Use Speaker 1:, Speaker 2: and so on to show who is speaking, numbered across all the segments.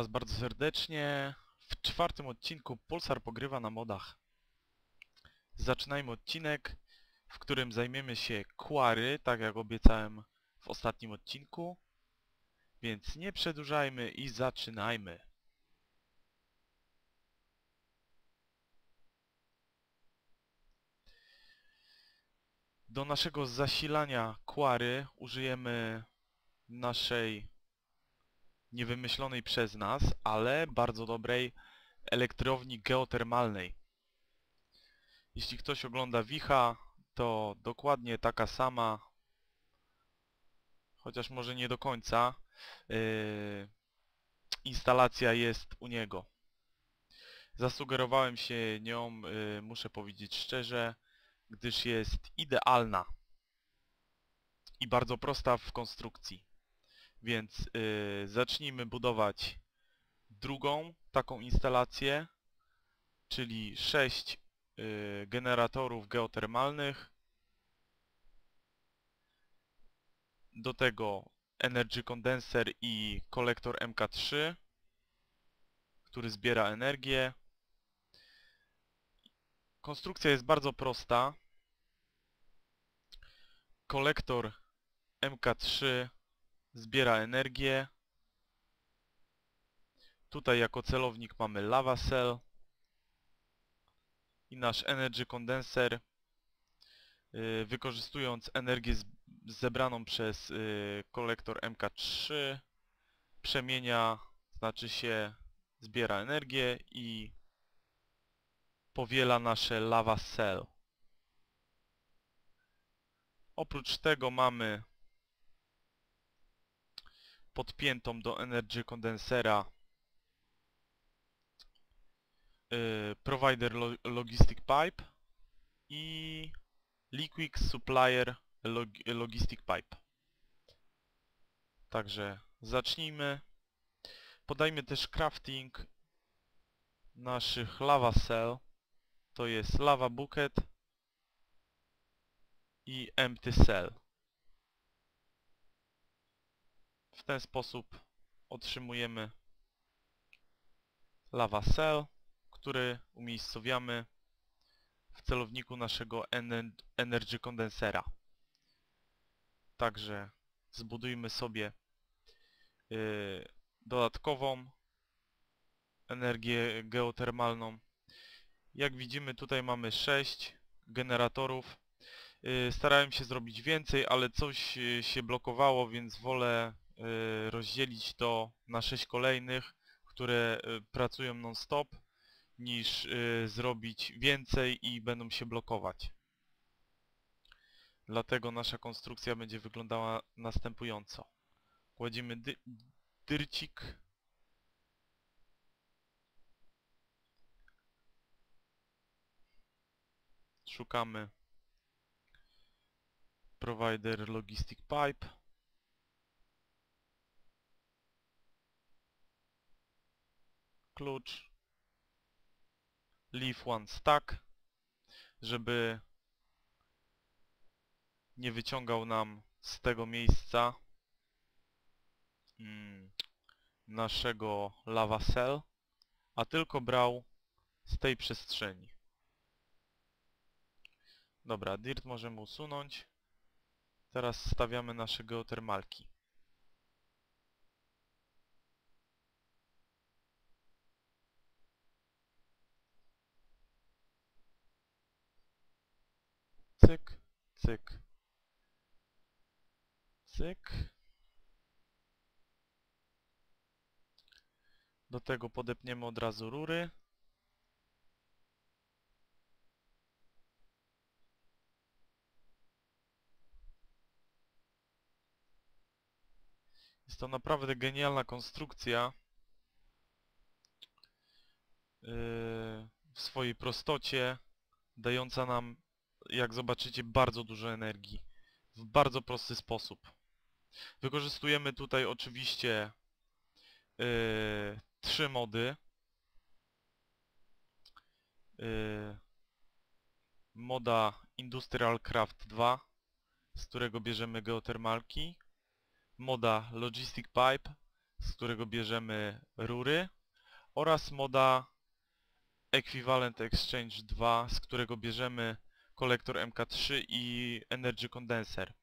Speaker 1: Was bardzo serdecznie. W czwartym odcinku Pulsar pogrywa na modach. Zaczynajmy odcinek, w którym zajmiemy się Quarry, tak jak obiecałem w ostatnim odcinku. Więc nie przedłużajmy i zaczynajmy. Do naszego zasilania Quarry użyjemy naszej niewymyślonej przez nas, ale bardzo dobrej elektrowni geotermalnej. Jeśli ktoś ogląda Wicha, to dokładnie taka sama, chociaż może nie do końca, yy, instalacja jest u niego. Zasugerowałem się nią, yy, muszę powiedzieć szczerze, gdyż jest idealna i bardzo prosta w konstrukcji. Więc y, zacznijmy budować drugą taką instalację, czyli 6 y, generatorów geotermalnych. Do tego Energy Condenser i kolektor MK3, który zbiera energię. Konstrukcja jest bardzo prosta. Kolektor MK3 zbiera energię. Tutaj jako celownik mamy lava cell i nasz energy condenser yy, wykorzystując energię zebraną przez yy, kolektor MK3 przemienia, znaczy się zbiera energię i powiela nasze lava cell. Oprócz tego mamy podpiętą do Energy Condensera yy, Provider lo Logistic Pipe i Liquid Supplier log Logistic Pipe. Także zacznijmy. Podajmy też crafting naszych lava cell. To jest lava bucket i empty cell. W ten sposób otrzymujemy lava cell, który umiejscowiamy w celowniku naszego energy kondensera. Także zbudujmy sobie yy, dodatkową energię geotermalną. Jak widzimy tutaj mamy 6 generatorów. Yy, starałem się zrobić więcej, ale coś yy, się blokowało, więc wolę Y, rozdzielić to na sześć kolejnych, które y, pracują non-stop, niż y, zrobić więcej i będą się blokować. Dlatego nasza konstrukcja będzie wyglądała następująco. Kładziemy dy dyrcik. Szukamy provider logistic pipe. Klucz leave one stack, żeby nie wyciągał nam z tego miejsca mm, naszego lava cell, a tylko brał z tej przestrzeni. Dobra, dirt możemy usunąć. Teraz stawiamy nasze geotermalki. Cyk, cyk, cyk. Do tego podepniemy od razu rury. Jest to naprawdę genialna konstrukcja. Yy, w swojej prostocie, dająca nam jak zobaczycie, bardzo dużo energii. W bardzo prosty sposób. Wykorzystujemy tutaj oczywiście yy, trzy mody. Yy, moda Industrial Craft 2, z którego bierzemy geotermalki. Moda Logistic Pipe, z którego bierzemy rury oraz moda Equivalent Exchange 2, z którego bierzemy kolektor MK3 i Energy Condenser.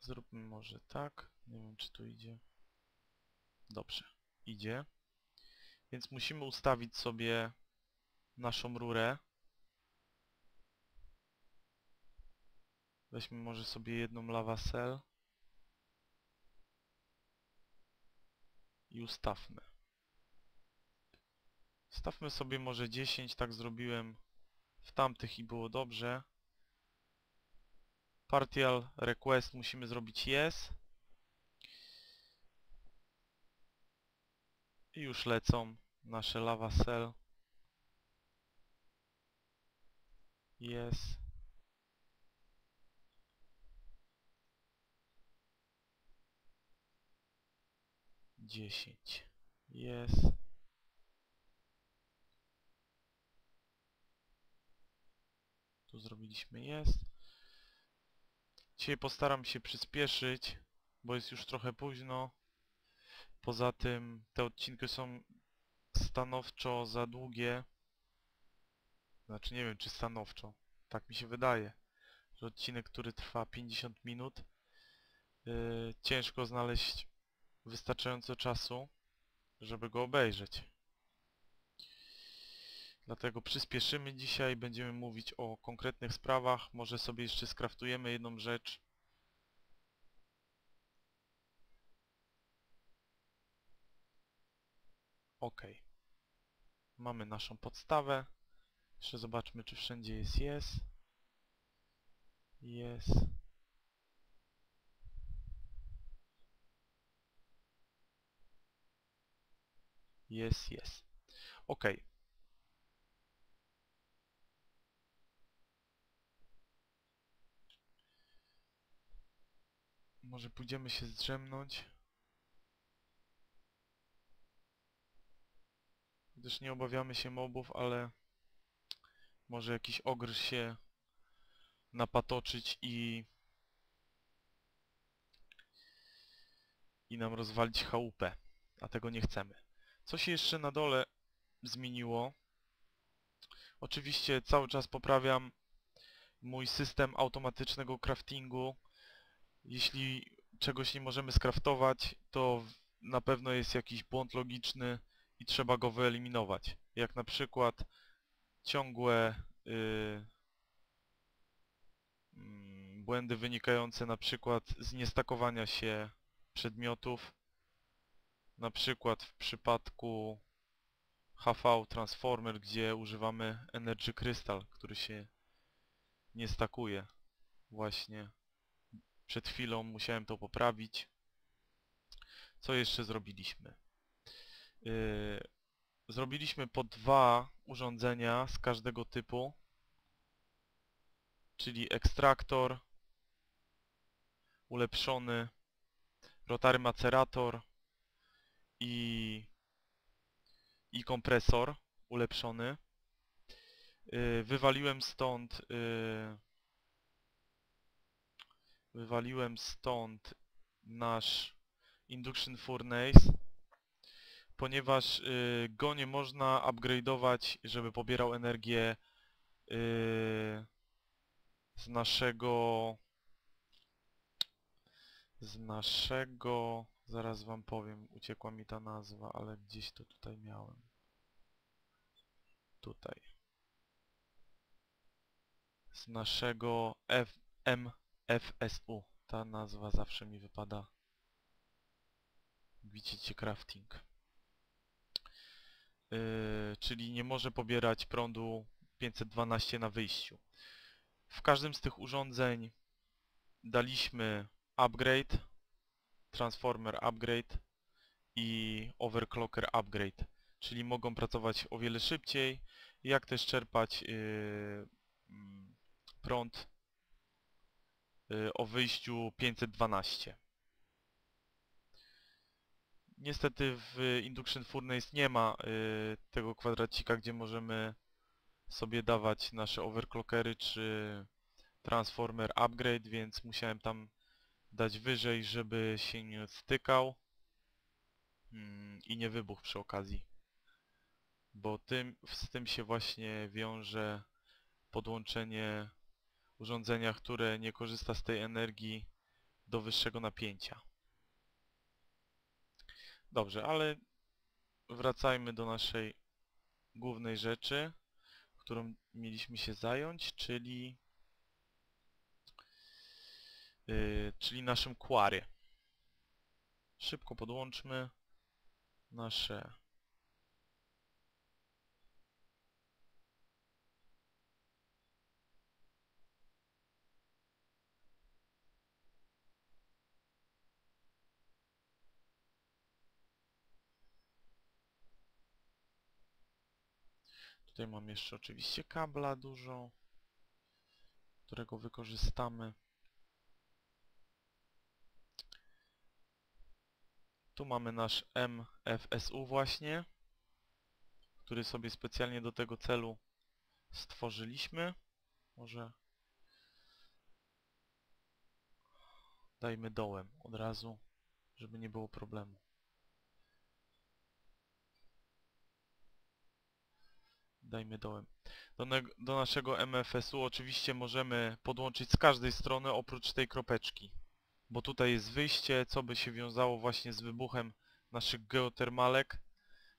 Speaker 1: Zróbmy może tak. Nie wiem czy tu idzie. Dobrze, idzie. Więc musimy ustawić sobie naszą rurę. Weźmy może sobie jedną lava cell. I ustawmy. Stawmy sobie może 10, tak zrobiłem w tamtych i było dobrze. Partial request musimy zrobić yes. I już lecą nasze lava cell. Yes. Dziesięć. Jest. Tu zrobiliśmy jest. Dzisiaj postaram się przyspieszyć, bo jest już trochę późno. Poza tym te odcinki są stanowczo za długie. Znaczy nie wiem czy stanowczo. Tak mi się wydaje. Że odcinek, który trwa 50 minut yy, ciężko znaleźć wystarczająco czasu, żeby go obejrzeć. Dlatego przyspieszymy dzisiaj, będziemy mówić o konkretnych sprawach. Może sobie jeszcze skraftujemy jedną rzecz. OK. Mamy naszą podstawę. Jeszcze zobaczmy, czy wszędzie jest jest. Jest. Jest, jest. OK. Może pójdziemy się zdrzemnąć. Gdyż nie obawiamy się mobów, ale może jakiś ogr się napatoczyć i i nam rozwalić chałupę, a tego nie chcemy. Co się jeszcze na dole zmieniło? Oczywiście cały czas poprawiam mój system automatycznego craftingu. Jeśli czegoś nie możemy skraftować, to na pewno jest jakiś błąd logiczny i trzeba go wyeliminować. Jak na przykład ciągłe yy, błędy wynikające na przykład z niestakowania się przedmiotów. Na przykład w przypadku HV Transformer, gdzie używamy Energy Crystal, który się nie stakuje. Właśnie przed chwilą musiałem to poprawić. Co jeszcze zrobiliśmy? Yy, zrobiliśmy po dwa urządzenia z każdego typu, czyli ekstraktor ulepszony, rotary macerator i, i kompresor ulepszony. Yy, wywaliłem stąd yy, wywaliłem stąd nasz induction furnace ponieważ y, go nie można upgrade'ować, żeby pobierał energię y, z naszego z naszego zaraz wam powiem, uciekła mi ta nazwa, ale gdzieś to tutaj miałem. Tutaj. Z naszego F, MFSU. Ta nazwa zawsze mi wypada. Widzicie crafting. Yy, czyli nie może pobierać prądu 512 na wyjściu. W każdym z tych urządzeń daliśmy upgrade, transformer upgrade i overclocker upgrade, czyli mogą pracować o wiele szybciej, jak też czerpać yy, mm, prąd o wyjściu 512. Niestety w Induction Furnace nie ma y, tego kwadracika, gdzie możemy sobie dawać nasze overclockery czy transformer upgrade, więc musiałem tam dać wyżej, żeby się nie stykał mm, i nie wybuchł przy okazji. Bo tym, z tym się właśnie wiąże podłączenie urządzenia, które nie korzysta z tej energii do wyższego napięcia. Dobrze, ale wracajmy do naszej głównej rzeczy, którą mieliśmy się zająć, czyli yy, czyli naszym quarry. Szybko podłączmy nasze Tutaj mam jeszcze oczywiście kabla dużo, którego wykorzystamy. Tu mamy nasz MFSU właśnie, który sobie specjalnie do tego celu stworzyliśmy. Może dajmy dołem od razu, żeby nie było problemu. Dajmy dołem. Do, do, naszego MFS-u oczywiście możemy podłączyć z każdej strony oprócz tej kropeczki. Bo tutaj jest wyjście, co by się wiązało właśnie z wybuchem naszych geotermalek,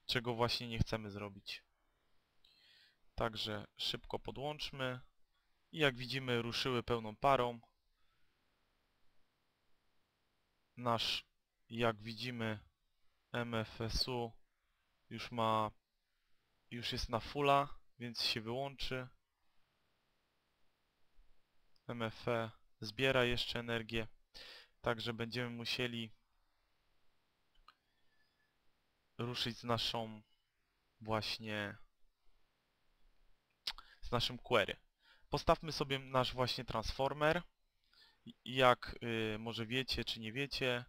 Speaker 1: czego właśnie nie chcemy zrobić. Także szybko podłączmy i jak widzimy ruszyły pełną parą. Nasz, jak widzimy, MFSU już ma już jest na fulla, więc się wyłączy. MFE zbiera jeszcze energię, także będziemy musieli ruszyć z naszą właśnie z naszym query. Postawmy sobie nasz właśnie transformer. Jak y, może wiecie czy nie wiecie,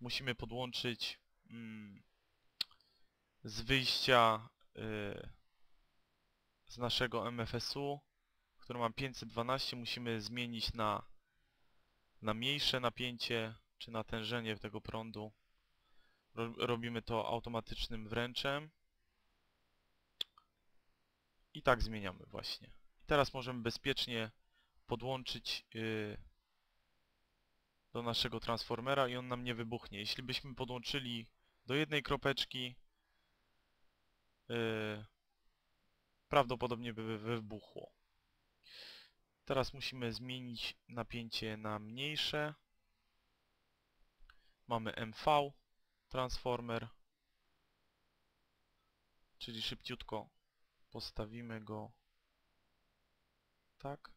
Speaker 1: musimy podłączyć mm, z wyjścia Y, z naszego MFSU, który ma 512, musimy zmienić na, na mniejsze napięcie czy natężenie tego prądu. Robimy to automatycznym wręczem. I tak zmieniamy właśnie. I teraz możemy bezpiecznie podłączyć yy, do naszego transformera i on nam nie wybuchnie. Jeśli byśmy podłączyli do jednej kropeczki, yy, prawdopodobnie by wybuchło. Teraz musimy zmienić napięcie na mniejsze. Mamy MV transformer, czyli szybciutko postawimy go tak.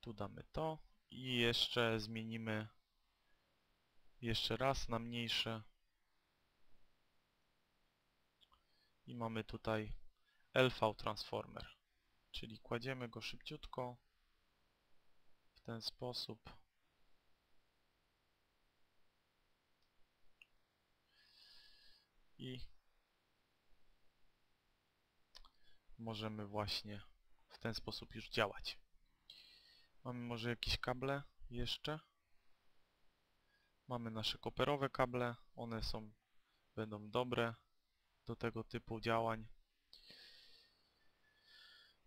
Speaker 1: Tu damy to i jeszcze zmienimy jeszcze raz na mniejsze. I mamy tutaj LV transformer, czyli kładziemy go szybciutko w ten sposób. I możemy właśnie w ten sposób już działać. Mamy może jakieś kable jeszcze. Mamy nasze koperowe kable, one są będą dobre do tego typu działań.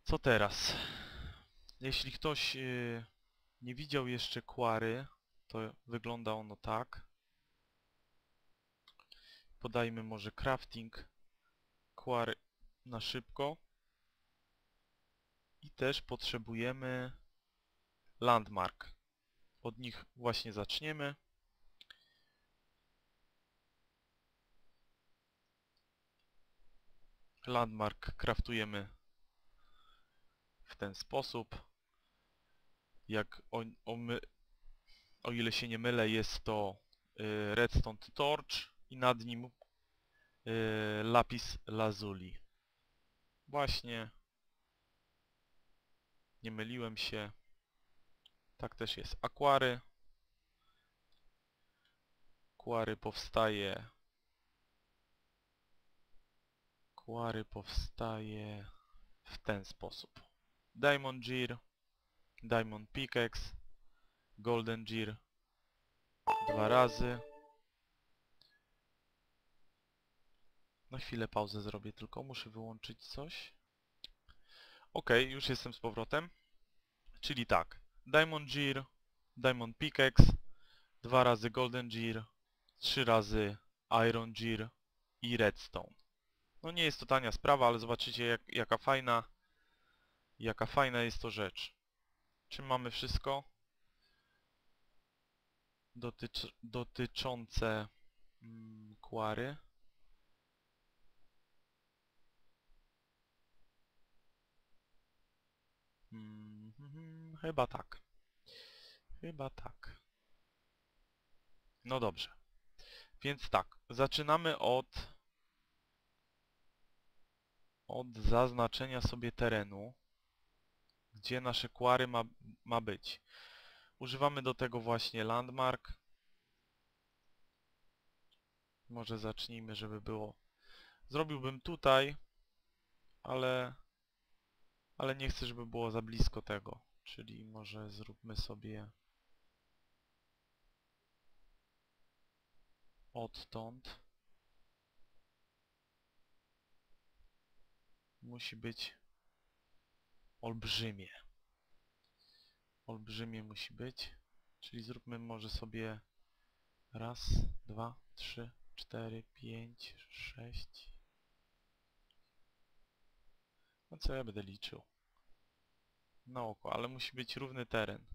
Speaker 1: Co teraz? Jeśli ktoś yy, nie widział jeszcze Quary, to wygląda ono tak. Podajmy może crafting Quary na szybko. I też potrzebujemy landmark. Od nich właśnie zaczniemy. Landmark kraftujemy w ten sposób. Jak o, o, my, o ile się nie mylę, jest to y, redstone torch i nad nim y, lapis lazuli. Właśnie. Nie myliłem się. Tak też jest. Akwary. Akwary powstaje Query powstaje w ten sposób. Diamond Gear, Diamond Pickaxe, Golden Gear dwa razy. Na chwilę pauzę zrobię tylko, muszę wyłączyć coś. Ok, już jestem z powrotem. Czyli tak, Diamond Gear, Diamond Pickaxe, dwa razy Golden Gear, trzy razy Iron Gear i Redstone. No nie jest to tania sprawa, ale zobaczycie jak, jaka fajna jaka fajna jest to rzecz. Czym mamy wszystko? Dotycz, dotyczące mm, Quary. Mm, mhm, chyba tak. Chyba tak. No dobrze. Więc tak, zaczynamy od od zaznaczenia sobie terenu, gdzie nasze query ma, ma być. Używamy do tego właśnie landmark. Może zacznijmy, żeby było... Zrobiłbym tutaj, ale, ale nie chcę, żeby było za blisko tego. Czyli może zróbmy sobie odtąd. Musi być olbrzymie. Olbrzymie musi być. Czyli zróbmy może sobie raz, dwa, trzy, cztery, pięć, sześć. No co ja będę liczył? Na oko, ale musi być równy teren.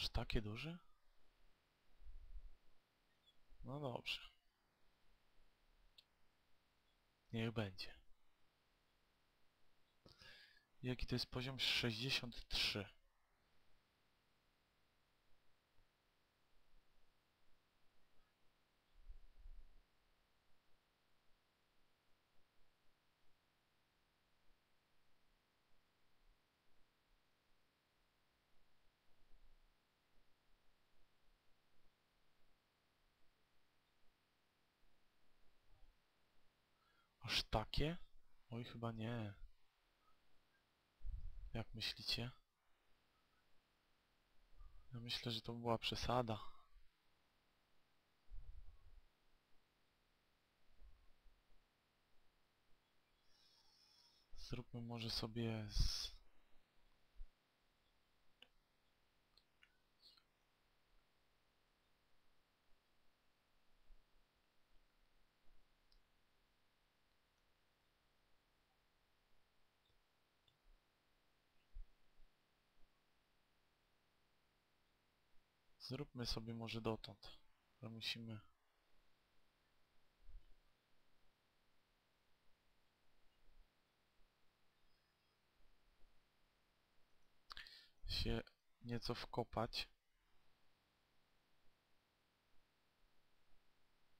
Speaker 1: Aż takie duże? No dobrze. Niech będzie. Jaki to jest poziom? 63. Aż takie? Oj, chyba nie. Jak myślicie? Ja myślę, że to była przesada. Zróbmy może sobie z... Zróbmy sobie może dotąd. Ale musimy... się nieco wkopać.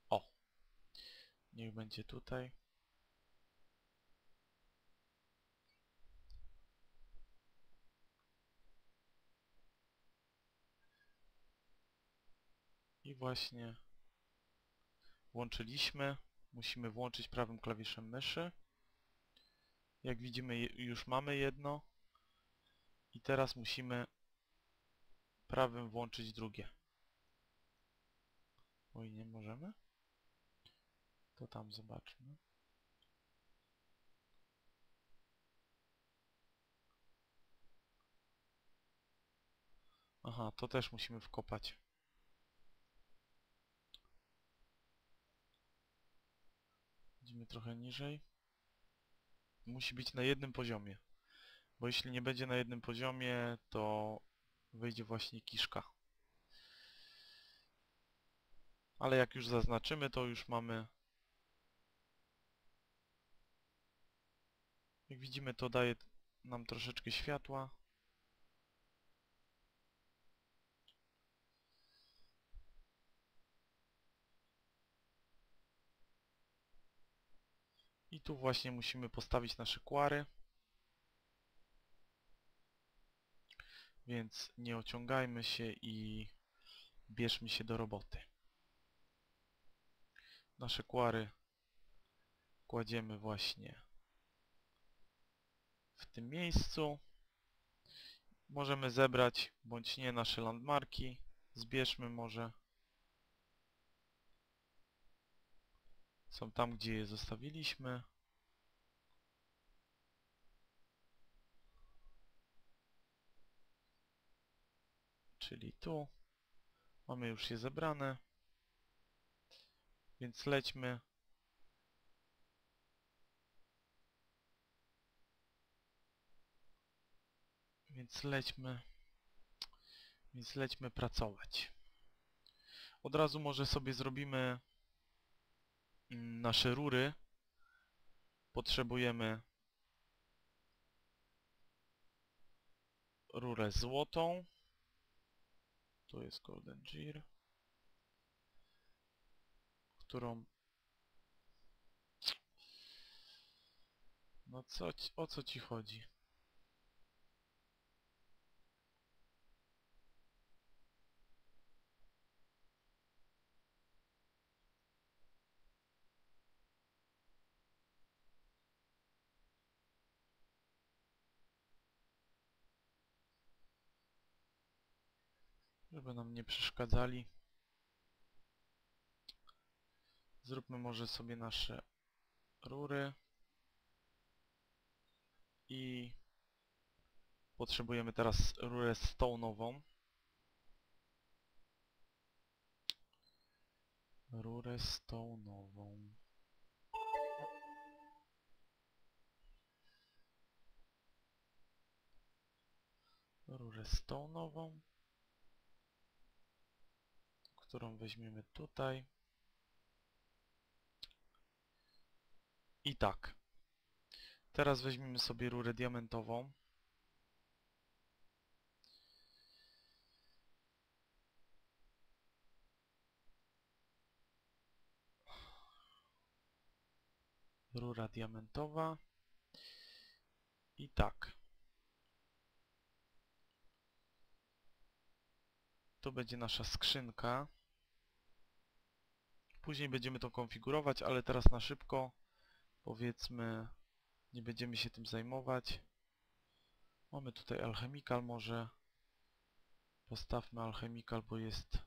Speaker 1: O! Niech będzie tutaj. I właśnie włączyliśmy. Musimy włączyć prawym klawiszem myszy. Jak widzimy już mamy jedno. I teraz musimy prawym włączyć drugie. Oj, nie możemy? To tam zobaczmy. Aha, to też musimy wkopać. Trochę niżej. Musi być na jednym poziomie. Bo jeśli nie będzie na jednym poziomie, to wyjdzie właśnie kiszka. Ale jak już zaznaczymy, to już mamy... Jak widzimy, to daje nam troszeczkę światła. I tu właśnie musimy postawić nasze kwary. Więc nie ociągajmy się i bierzmy się do roboty. Nasze kłary kładziemy właśnie w tym miejscu. Możemy zebrać bądź nie nasze landmarki. Zbierzmy może. Są tam, gdzie je zostawiliśmy. Czyli tu. Mamy już je zebrane. Więc lećmy. Więc lećmy. Więc lećmy pracować. Od razu może sobie zrobimy nasze rury. Potrzebujemy rurę złotą. Tu jest Golden Gear. Którą... No co, o co ci chodzi? Żeby nam nie przeszkadzali. Zróbmy może sobie nasze rury. I potrzebujemy teraz rurę stone'ową. Rurę stone'ową. Rurę stone'ową którą weźmiemy tutaj. I tak. Teraz weźmiemy sobie rurę diamentową. Rura diamentowa. I tak. To będzie nasza skrzynka. Później będziemy to konfigurować, ale teraz na szybko powiedzmy nie będziemy się tym zajmować. Mamy tutaj alchemical może. Postawmy alchemical, bo jest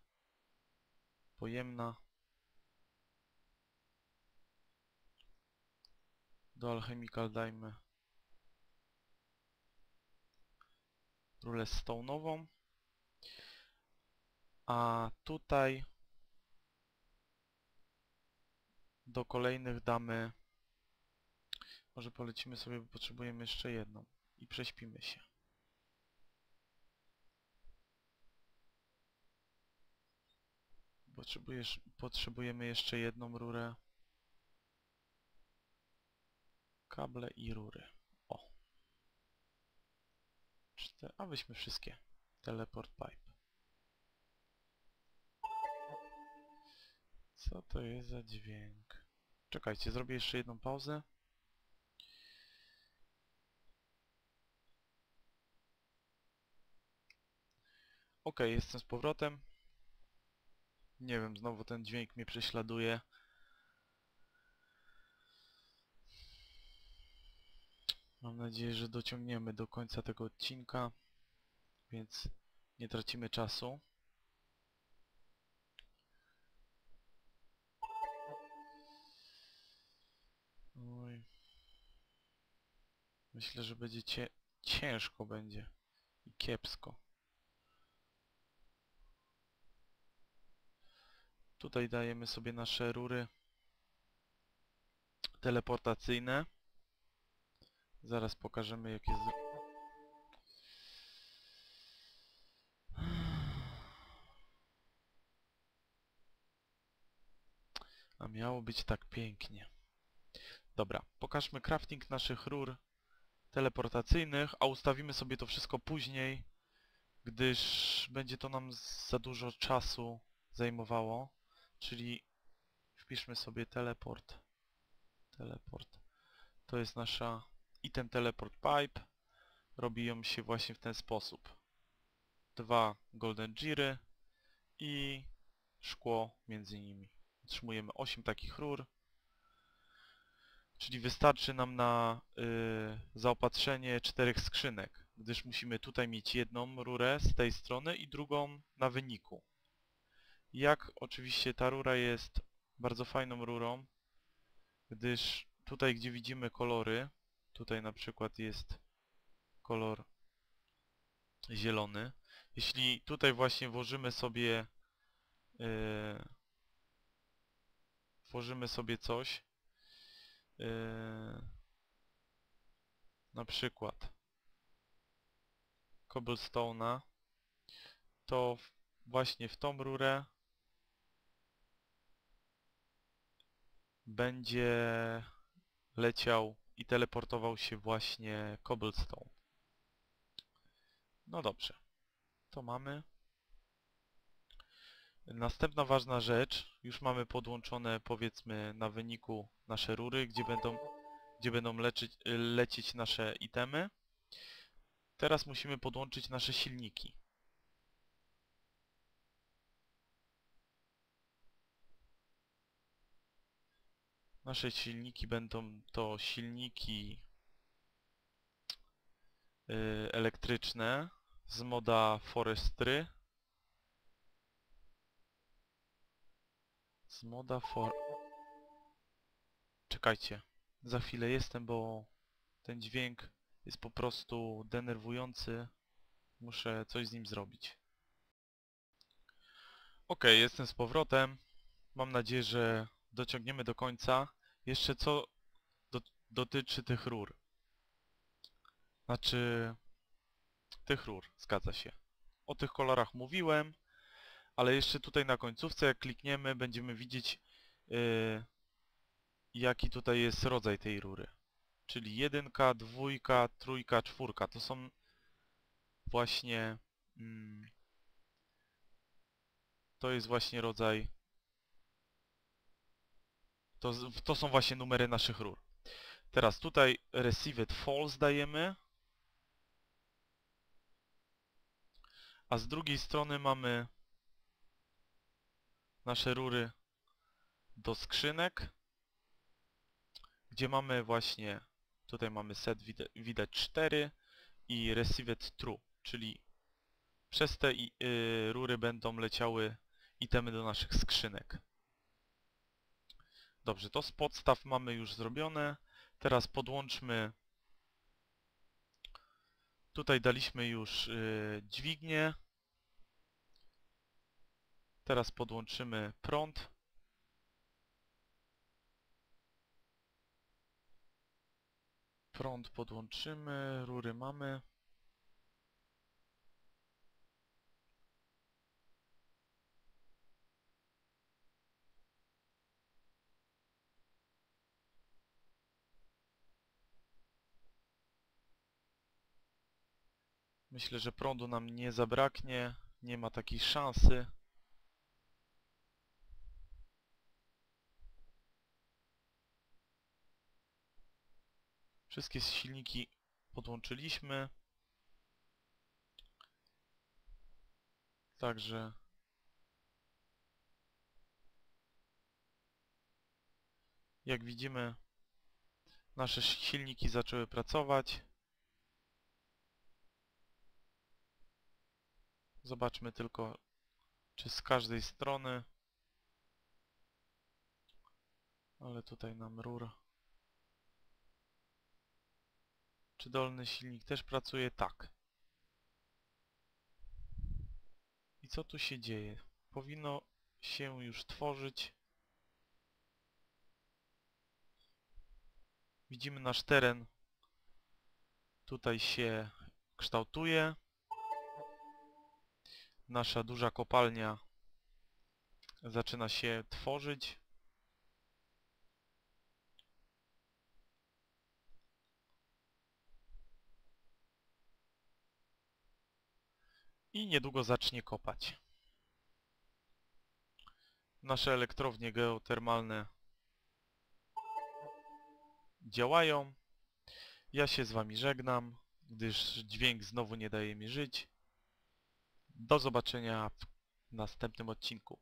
Speaker 1: pojemna. Do alchemical dajmy rulę stone'ową. A tutaj do kolejnych damy może polecimy sobie, bo potrzebujemy jeszcze jedną i prześpimy się. Potrzebujesz, potrzebujemy jeszcze jedną rurę. Kable i rury. O. Cztery, a weźmy wszystkie. Teleport pipe. Co to jest za dźwięk? Czekajcie, zrobię jeszcze jedną pauzę. Ok, jestem z powrotem. Nie wiem, znowu ten dźwięk mnie prześladuje. Mam nadzieję, że dociągniemy do końca tego odcinka, więc nie tracimy czasu. Myślę, że będzie cie ciężko będzie i kiepsko. Tutaj dajemy sobie nasze rury teleportacyjne. Zaraz pokażemy jak jest... A miało być tak pięknie. Dobra, pokażmy crafting naszych rur teleportacyjnych, a ustawimy sobie to wszystko później, gdyż będzie to nam za dużo czasu zajmowało. Czyli wpiszmy sobie teleport. Teleport. To jest nasza item teleport pipe. Robi ją się właśnie w ten sposób. Dwa golden giry i szkło między nimi. Otrzymujemy 8 takich rur, czyli wystarczy nam na y, zaopatrzenie czterech skrzynek, gdyż musimy tutaj mieć jedną rurę z tej strony i drugą na wyniku. Jak oczywiście ta rura jest bardzo fajną rurą, gdyż tutaj gdzie widzimy kolory, tutaj na przykład jest kolor zielony. Jeśli tutaj właśnie włożymy sobie yy, włożymy sobie coś yy, na przykład cobblestone'a to właśnie w tą rurę będzie leciał i teleportował się właśnie cobblestone. No dobrze. To mamy. Następna ważna rzecz. Już mamy podłączone powiedzmy na wyniku nasze rury, gdzie będą, gdzie będą leczyć, lecieć nasze itemy. Teraz musimy podłączyć nasze silniki. Nasze silniki będą to silniki yy, elektryczne z moda Forestry. Z moda for... Czekajcie, za chwilę jestem, bo ten dźwięk jest po prostu denerwujący. Muszę coś z nim zrobić. Ok, jestem z powrotem. Mam nadzieję, że dociągniemy do końca. Jeszcze co do, dotyczy tych rur. Znaczy... Tych rur, zgadza się. O tych kolorach mówiłem, ale jeszcze tutaj na końcówce, jak klikniemy, będziemy widzieć yy, jaki tutaj jest rodzaj tej rury. Czyli jedynka, dwójka, trójka, czwórka. To są właśnie... Mm, to jest właśnie rodzaj... To, to są właśnie numery naszych rur. Teraz tutaj Received False dajemy. A z drugiej strony mamy nasze rury do skrzynek, gdzie mamy właśnie, tutaj mamy set widać 4 i received true, czyli przez te y, rury będą leciały itemy do naszych skrzynek. Dobrze, to z podstaw mamy już zrobione. Teraz podłączmy Tutaj daliśmy już yy, dźwignię. Teraz podłączymy prąd. Prąd podłączymy, rury mamy. Myślę, że prądu nam nie zabraknie. Nie ma takiej szansy. Wszystkie silniki podłączyliśmy. Także jak widzimy nasze silniki zaczęły pracować. Zobaczmy tylko, czy z każdej strony. Ale tutaj nam rura. Czy dolny silnik też pracuje? Tak. I co tu się dzieje? Powinno się już tworzyć. Widzimy nasz teren. Tutaj się kształtuje nasza duża kopalnia zaczyna się tworzyć. I niedługo zacznie kopać. Nasze elektrownie geotermalne działają. Ja się z Wami żegnam, gdyż dźwięk znowu nie daje mi żyć. Do zobaczenia w następnym odcinku.